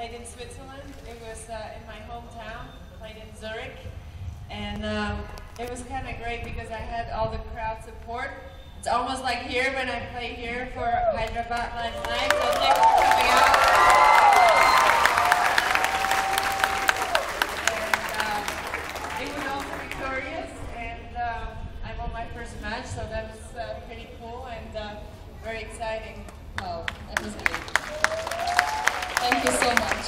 played in Switzerland. It was uh, in my hometown. Played in Zurich, and um, it was kind of great because I had all the crowd support. It's almost like here when I play here for Hyderabad Live Night. So thanks for coming out. And it was also victorious, and I won my first match, so that was uh, pretty cool and uh, very exciting. Great. Thank you so much.